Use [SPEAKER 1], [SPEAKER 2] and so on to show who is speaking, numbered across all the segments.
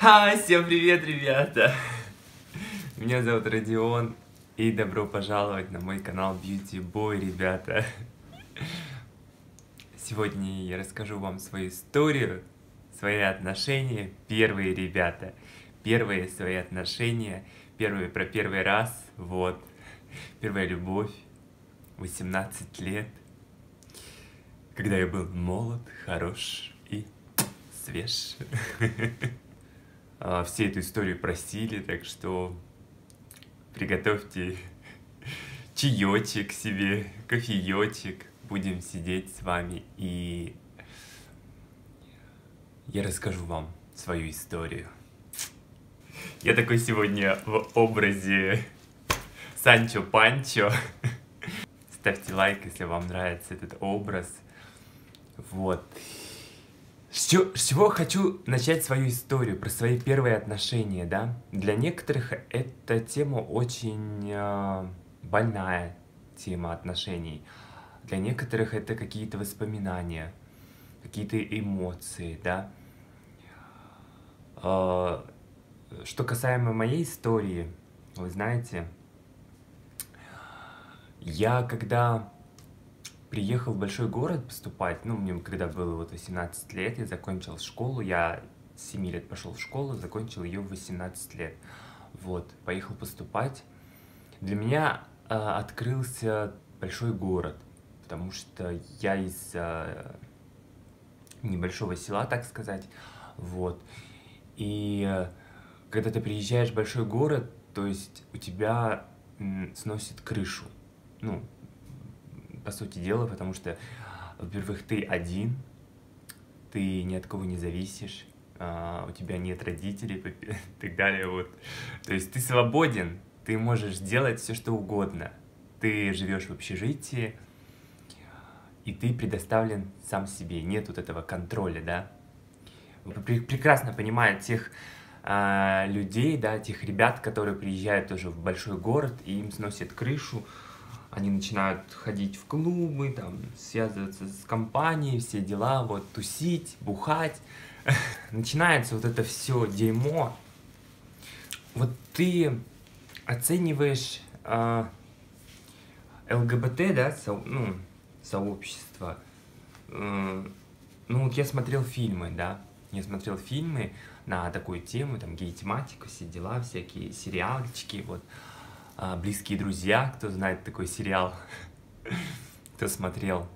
[SPEAKER 1] Ха, всем привет, ребята! Меня зовут Родион, и добро пожаловать на мой канал Beauty Boy, ребята. Сегодня я расскажу вам свою историю, свои отношения, первые, ребята. Первые свои отношения, первые про первый раз, вот. Первая любовь, 18 лет, когда я был молод, хорош и свеж. А, все эту историю просили, так что приготовьте чаечек себе, кофеечек. Будем сидеть с вами и я расскажу вам свою историю. Я такой сегодня в образе Санчо Панчо. Ставьте лайк, если вам нравится этот образ. Вот. С чего, с чего хочу начать свою историю, про свои первые отношения, да? Для некоторых эта тема очень э, больная тема отношений. Для некоторых это какие-то воспоминания, какие-то эмоции, да? Э, что касаемо моей истории, вы знаете, я когда приехал в большой город поступать, ну, мне когда было вот 18 лет, я закончил школу, я с 7 лет пошел в школу, закончил ее в 18 лет. Вот, поехал поступать. Для меня э, открылся большой город, потому что я из э, небольшого села, так сказать, вот. И э, когда ты приезжаешь в большой город, то есть у тебя сносит крышу, ну, по сути дела, потому что, во-первых, ты один, ты ни от кого не зависишь, а, у тебя нет родителей и так далее, вот. То есть ты свободен, ты можешь делать все, что угодно. Ты живешь в общежитии, и ты предоставлен сам себе, нет вот этого контроля, да. Прекрасно понимаю тех а, людей, да, тех ребят, которые приезжают тоже в большой город, и им сносят крышу, они начинают ходить в клубы, там, связываться с компанией, все дела, вот, тусить, бухать. Начинается вот это все дерьмо. Вот ты оцениваешь э, ЛГБТ, да, со, ну, сообщество. Э, ну, вот я смотрел фильмы, да, я смотрел фильмы на такую тему, там, гей-тематику, все дела, всякие сериальчики, вот. А, близкие друзья, кто знает такой сериал, кто смотрел.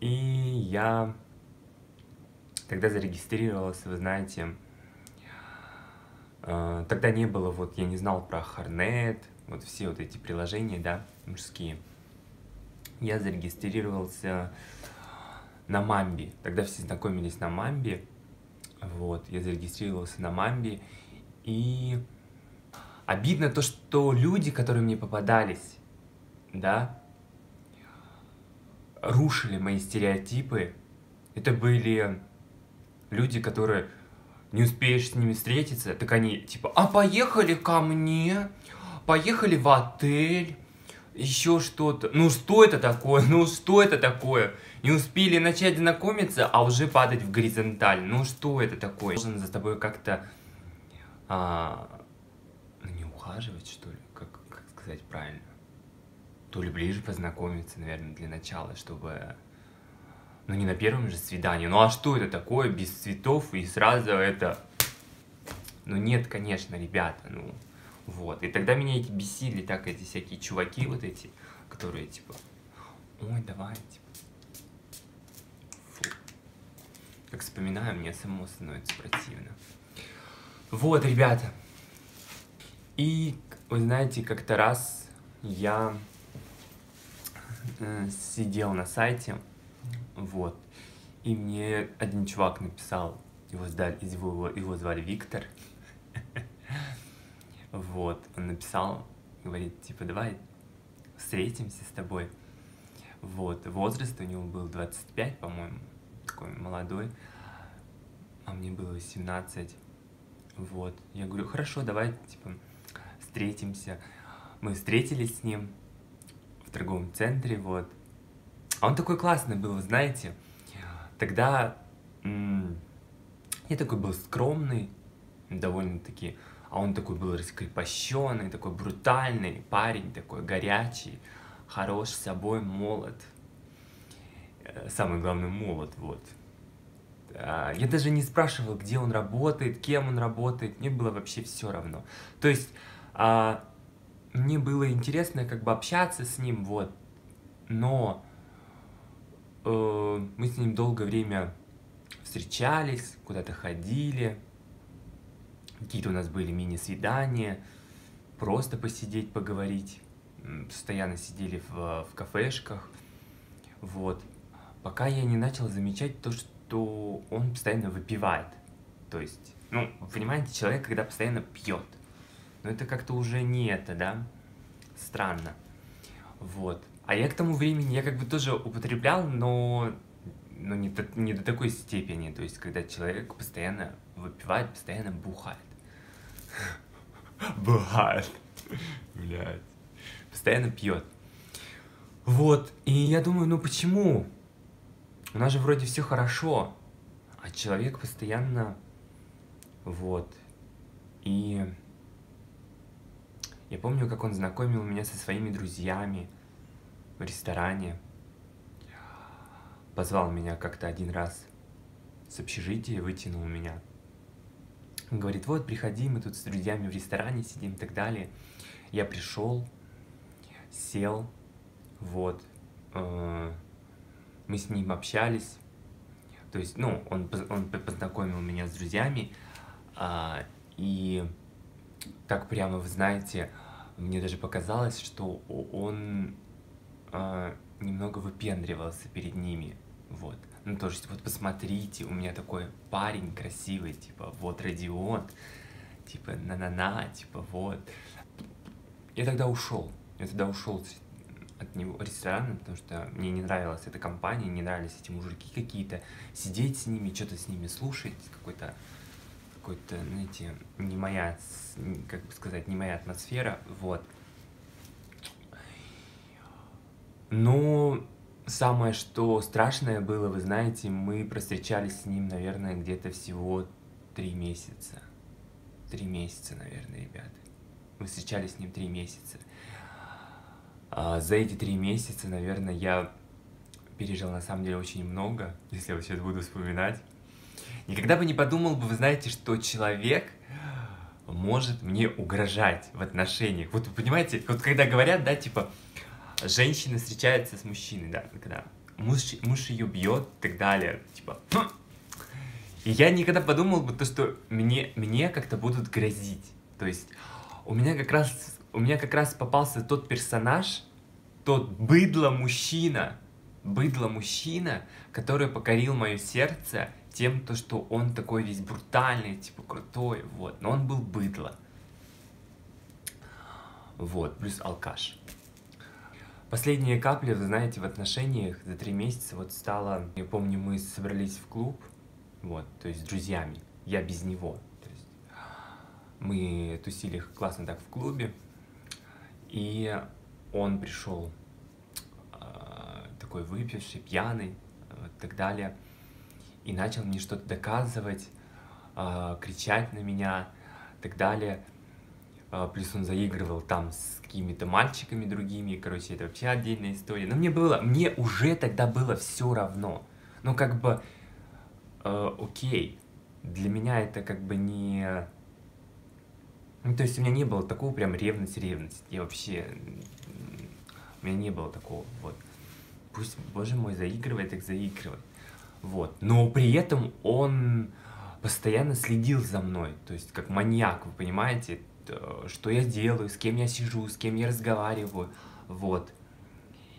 [SPEAKER 1] И я тогда зарегистрировался, вы знаете, а, тогда не было, вот я не знал про Харнет, вот все вот эти приложения, да, мужские. Я зарегистрировался на Мамби. Тогда все знакомились на Мамби. Вот, я зарегистрировался на Мамби. И Обидно то, что люди, которые мне попадались, да, рушили мои стереотипы. Это были люди, которые не успеешь с ними встретиться, так они типа, а поехали ко мне, поехали в отель, еще что-то. Ну что это такое? Ну что это такое? Не успели начать знакомиться, а уже падать в горизонталь. Ну что это такое? Должен за тобой как-то а, ухаживать, что ли, как, как сказать правильно. То ли ближе познакомиться, наверное, для начала, чтобы... Ну, не на первом же свидании. Ну, а что это такое без цветов и сразу это... Ну, нет, конечно, ребята, ну, вот. И тогда меня эти бесили так эти всякие чуваки вот эти, которые, типа, ой, давай, типа. Как вспоминаю, мне само становится противно. Вот, ребята, и, вы знаете, как-то раз я э, сидел на сайте, вот, и мне один чувак написал, его, сдали, его, его звали Виктор, вот, он написал, говорит, типа, давай встретимся с тобой, вот, возраст у него был 25, по-моему, такой молодой, а мне было 17, вот, я говорю, хорошо, давай, типа, встретимся. Мы встретились с ним в торговом центре, вот. А он такой классный был, знаете. Тогда я такой был скромный, довольно-таки... А он такой был раскрепощенный, такой брутальный парень, такой горячий, хорош собой, молод. Э, самый главный молод, вот. А, я даже не спрашивал, где он работает, кем он работает, мне было вообще все равно. То есть а, мне было интересно как бы общаться с ним, вот, но э, мы с ним долгое время встречались, куда-то ходили, какие-то у нас были мини-свидания, просто посидеть, поговорить, постоянно сидели в, в кафешках, вот, пока я не начал замечать то, что он постоянно выпивает, то есть, ну, понимаете, человек, когда постоянно пьет, но это как-то уже не это, да, странно, вот, а я к тому времени, я как бы тоже употреблял, но, но не, до, не до такой степени. То есть, когда человек постоянно выпивает, постоянно бухает. Бухает. Блядь. Постоянно пьет. Вот. И я думаю, ну почему? У нас же вроде все хорошо. А человек постоянно... Вот. И... Я помню, как он знакомил меня со своими друзьями в ресторане. Позвал меня как-то один раз с общежития, вытянул меня. Он говорит, вот, приходи, мы тут с друзьями в ресторане сидим и так далее. Я пришел, сел, вот, э, мы с ним общались, то есть, ну, он, он познакомил меня с друзьями, а, и так прямо, вы знаете, мне даже показалось, что он э, немного выпендривался перед ними, вот. Ну, то есть, вот посмотрите, у меня такой парень красивый, типа, вот Родион, типа, на-на-на, типа, вот. Я тогда ушел, я тогда ушел от него ресторана, потому что мне не нравилась эта компания, не нравились эти мужики какие-то, сидеть с ними, что-то с ними слушать, какой-то, какой-то, знаете, не моя, как бы сказать, не моя атмосфера, вот. Ну, самое, что страшное было, вы знаете, мы простречались с ним, наверное, где-то всего три месяца. Три месяца, наверное, ребята. Мы встречались с ним три месяца. А за эти три месяца, наверное, я пережил на самом деле очень много, если я сейчас буду вспоминать. Никогда бы не подумал бы, вы знаете, что человек может мне угрожать в отношениях. Вот вы понимаете, вот когда говорят, да, типа, женщина встречается с мужчиной, да, когда муж, муж ее бьет и так далее, типа, и я никогда подумал бы то, что мне, мне как-то будут грозить, то есть у меня как раз, у меня как раз попался тот персонаж, тот быдло-мужчина, быдло-мужчина, который покорил мое сердце тем, то, что он такой весь брутальный, типа крутой, вот, но он был быдло. Вот, плюс алкаш. Последние капли, вы знаете, в отношениях за три месяца вот стало... Я помню, мы собрались в клуб, вот, то есть с друзьями, я без него. То есть мы тусили классно так в клубе, и он пришел э, такой выпивший, пьяный, и так далее, и начал мне что-то доказывать, э, кричать на меня, и так далее. А, плюс он заигрывал там с какими-то мальчиками другими, короче, это вообще отдельная история. Но мне было, мне уже тогда было все равно. Ну, как бы, э, окей, для меня это как бы не... Ну, то есть у меня не было такого прям ревность-ревность. Я вообще... У меня не было такого, вот. Пусть, боже мой, заигрывает, так заигрывает. Вот. Но при этом он постоянно следил за мной. То есть как маньяк, вы понимаете? Э, что я делаю, с кем я сижу, с кем я разговариваю, вот.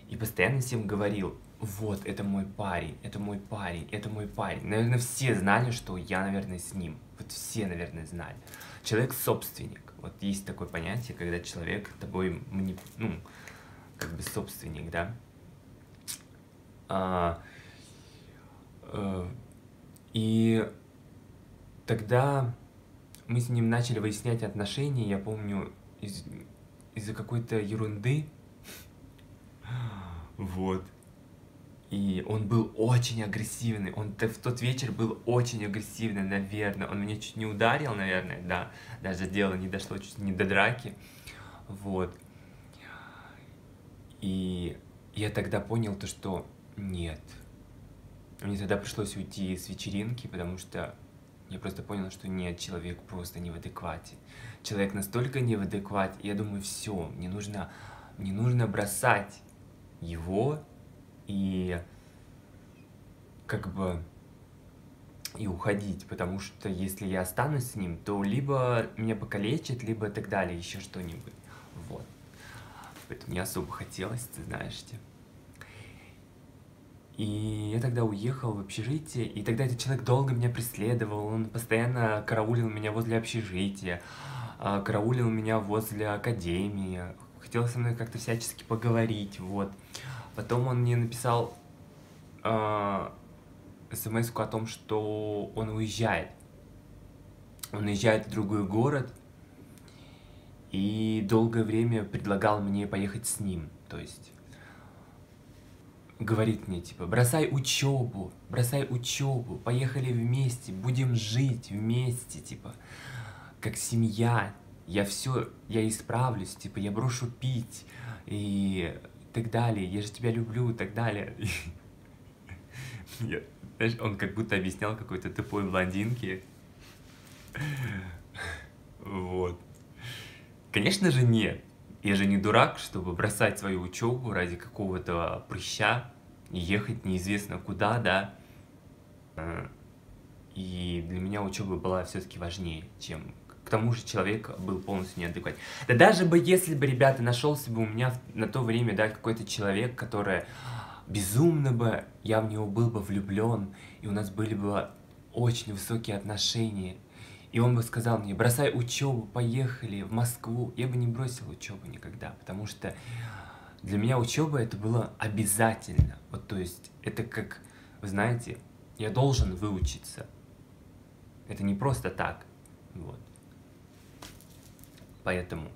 [SPEAKER 1] И постоянно всем говорил, вот, это мой парень, это мой парень, это мой парень. Наверное, все знали, что я, наверное, с ним. Вот все, наверное, знали. Человек-собственник. Вот есть такое понятие, когда человек тобой, ну, как бы собственник, да. А, и тогда мы с ним начали выяснять отношения, я помню, из, из-за какой-то ерунды. Вот. И он был очень агрессивный. Он в тот вечер был очень агрессивный, наверное. Он меня чуть не ударил, наверное, да. Даже дело не дошло чуть не до драки. Вот. И я тогда понял то, что нет. Мне тогда пришлось уйти с вечеринки, потому что я просто понял, что нет, человек просто не в адеквате. Человек настолько не в адеквате, я думаю, все, мне нужно, мне нужно бросать его и как бы и уходить, потому что если я останусь с ним, то либо меня покалечит, либо так далее, еще что-нибудь. Вот. Поэтому не особо хотелось, ты знаешь, типа. И я тогда уехал в общежитие, и тогда этот человек долго меня преследовал, он постоянно караулил меня возле общежития, а, караулил меня возле академии, хотел со мной как-то всячески поговорить, вот. Потом он мне написал э, смс о том, что он уезжает. Он уезжает в другой город, и долгое время предлагал мне поехать с ним, то есть говорит мне, типа, бросай учебу, бросай учебу, поехали вместе, будем жить вместе, типа, как семья, я все, я исправлюсь, типа, я брошу пить и так далее, я же тебя люблю и так далее. Я, знаешь, он как будто объяснял какой-то тупой блондинке. Вот. Конечно же нет. Я же не дурак, чтобы бросать свою учебу ради какого-то прыща и ехать неизвестно куда, да. Э, и для меня учеба была все-таки важнее, чем к тому же человек был полностью неадекватен. Да даже бы, если бы, ребята, нашелся бы у меня на то время, да, какой-то человек, который безумно бы, я в него был бы влюблен, и у нас были бы очень высокие отношения, и он бы сказал мне, бросай учебу, поехали в Москву. Я бы не бросил учебу никогда, потому что для меня учеба это было обязательно. Вот то есть это как, вы знаете, я должен выучиться. Это не просто так. Вот. Поэтому,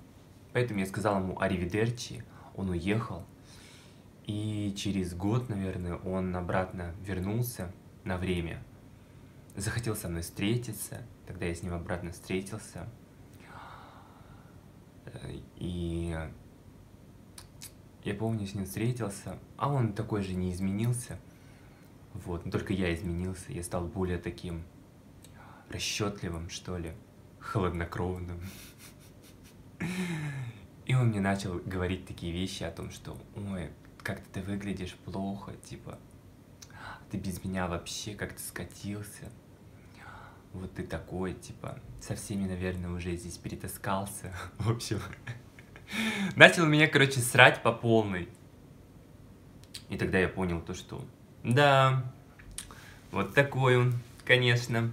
[SPEAKER 1] поэтому я сказал ему аривидерчи, он уехал. И через год, наверное, он обратно вернулся на время. Захотел со мной встретиться, Тогда я с ним обратно встретился. И я помню, с ним встретился, а он такой же не изменился. Вот, но только я изменился, я стал более таким расчетливым, что ли, холоднокровным. И он мне начал говорить такие вещи о том, что, ой, как ты выглядишь плохо, типа, ты без меня вообще как-то скатился вот ты такой, типа, со всеми, наверное, уже здесь перетаскался. В общем, начал меня, короче, срать по полной. И тогда я понял то, что да, вот такой он, конечно,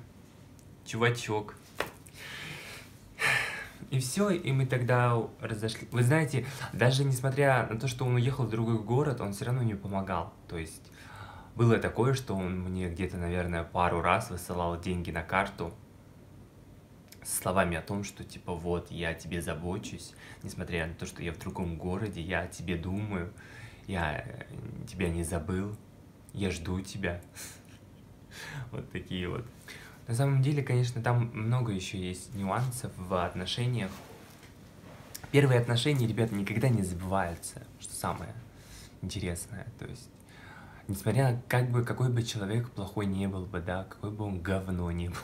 [SPEAKER 1] чувачок. И все, и мы тогда разошли. Вы знаете, даже несмотря на то, что он уехал в другой город, он все равно мне помогал. То есть было такое, что он мне где-то, наверное, пару раз высылал деньги на карту с словами о том, что типа вот, я о тебе забочусь, несмотря на то, что я в другом городе, я о тебе думаю, я э, тебя не забыл, я жду тебя. Вот такие вот. На самом деле, конечно, там много еще есть нюансов в отношениях. Первые отношения, ребята, никогда не забываются, что самое интересное. То есть несмотря как бы, какой бы человек плохой не был бы, да, какой бы он говно не был.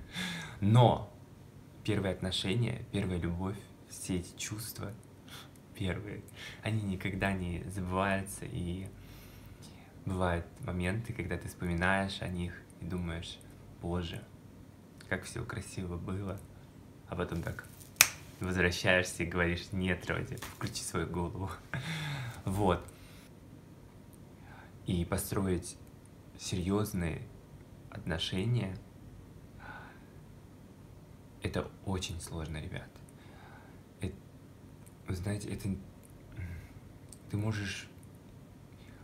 [SPEAKER 1] Но первые отношения, первая любовь, все эти чувства, первые, они никогда не забываются, и бывают моменты, когда ты вспоминаешь о них и думаешь, боже, как все красиво было, а потом так возвращаешься и говоришь, нет, Роди, включи свою голову. Вот и построить серьезные отношения, это очень сложно, ребят. Это, вы знаете, это ты можешь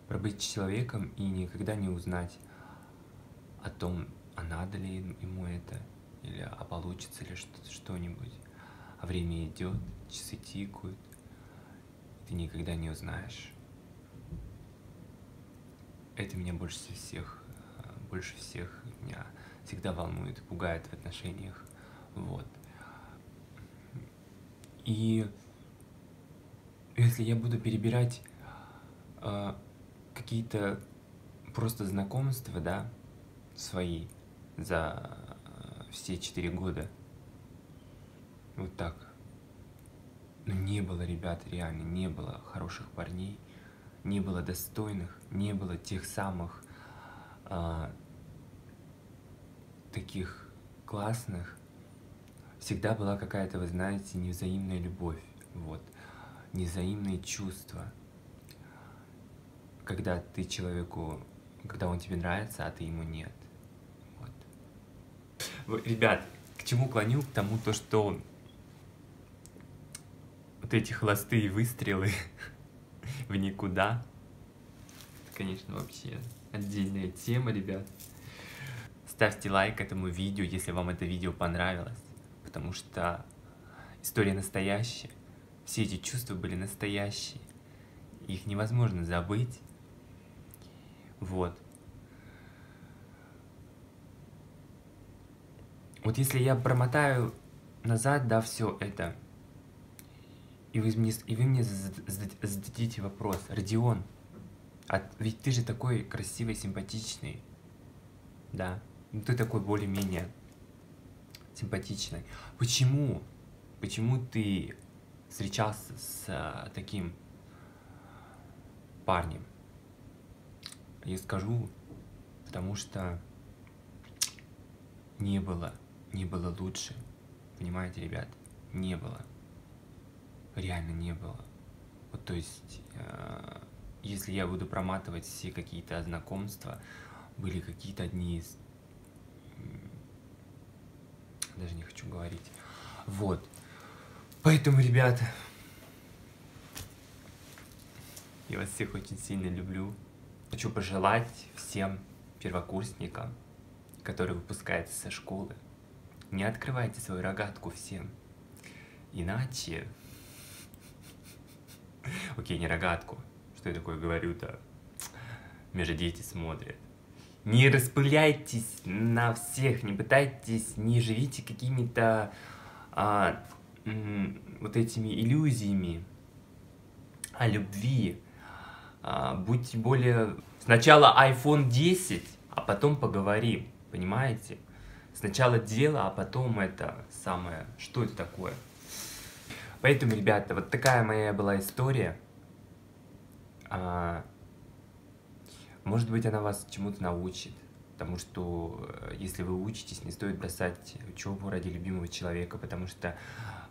[SPEAKER 1] пробыть человеком и никогда не узнать о том, а надо ли ему это, или а получится ли что-нибудь. А время идет, часы тикают, ты никогда не узнаешь это меня больше всех, больше всех меня всегда волнует, пугает в отношениях. Вот. И если я буду перебирать э, какие-то просто знакомства, да, свои за все четыре года, вот так. Но не было, ребят, реально, не было хороших парней, не было достойных, не было тех самых а, таких классных. Всегда была какая-то, вы знаете, невзаимная любовь, вот, невзаимные чувства. Когда ты человеку, когда он тебе нравится, а ты ему нет. Вот. Ребят, к чему клоню? К тому, то, что вот эти холостые выстрелы в никуда. Конечно, вообще отдельная тема, ребят. Ставьте лайк этому видео, если вам это видео понравилось, потому что история настоящая. Все эти чувства были настоящие. Их невозможно забыть. Вот. Вот если я промотаю назад, да, все это, и вы мне, и вы мне зададите вопрос, Родион, а ведь ты же такой красивый, симпатичный, да, ну ты такой более-менее симпатичный. Почему, почему ты встречался с а, таким парнем? Я скажу, потому что не было, не было лучше, понимаете, ребят, не было реально не было. Вот, то есть, э, если я буду проматывать все какие-то знакомства, были какие-то одни из... Даже не хочу говорить. Вот. Поэтому, ребята, я вас всех очень сильно люблю. Хочу пожелать всем первокурсникам, которые выпускаются со школы, не открывайте свою рогатку всем. Иначе Окей, не рогатку. Что я такое говорю-то? Между дети смотрят. Не распыляйтесь на всех, не пытайтесь, не живите какими-то а, вот этими иллюзиями о любви. А, будьте более... Сначала iPhone 10, а потом поговорим, понимаете? Сначала дело, а потом это самое... Что это такое? Поэтому, ребята, вот такая моя была история. А, может быть, она вас чему-то научит. Потому что э, если вы учитесь, не стоит бросать учебу ради любимого человека, потому что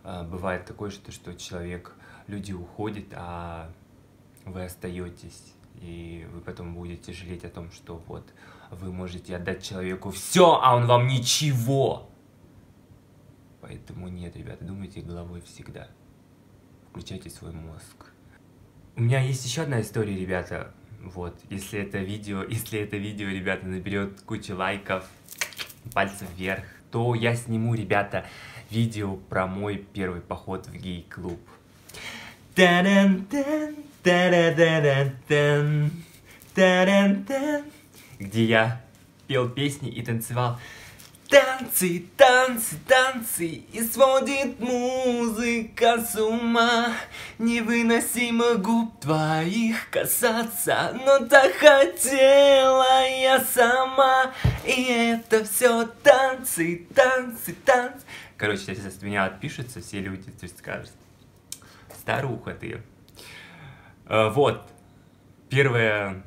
[SPEAKER 1] э, бывает такое, что, что человек, люди уходят, а вы остаетесь, и вы потом будете жалеть о том, что вот вы можете отдать человеку все, а он вам ничего. Поэтому нет, ребята, думайте головой всегда включайте свой мозг. У меня есть еще одна история, ребята. Вот, если это видео, если это видео, ребята, наберет кучу лайков, пальцев вверх, то я сниму, ребята, видео про мой первый поход в гей-клуб. Где я пел песни и танцевал Танцы, танцы, танцы, и сводит музыка с ума. Невыносимо губ твоих касаться, но так хотела я сама. И это все танцы, танцы, танцы. Короче, если с меня отпишутся все люди, скажут, старуха ты. А, вот, первое,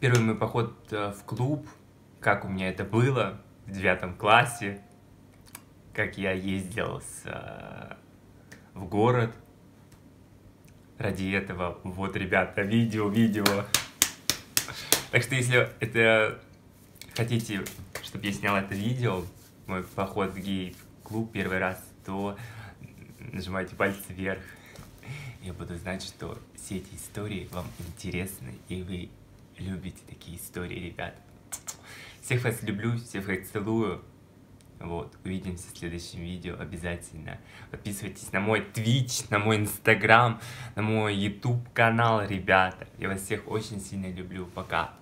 [SPEAKER 1] первый мой поход э, в клуб, как у меня это было, в девятом классе, как я ездил с, э, в город ради этого. Вот, ребята, видео, видео. Так что, если это хотите, чтобы я снял это видео, мой поход в гей-клуб первый раз, то нажимайте пальцы вверх. Я буду знать, что все эти истории вам интересны, и вы любите такие истории, ребят. Всех вас люблю, всех вас целую. Вот, увидимся в следующем видео обязательно. Подписывайтесь на мой Twitch, на мой Instagram, на мой YouTube канал, ребята. Я вас всех очень сильно люблю. Пока.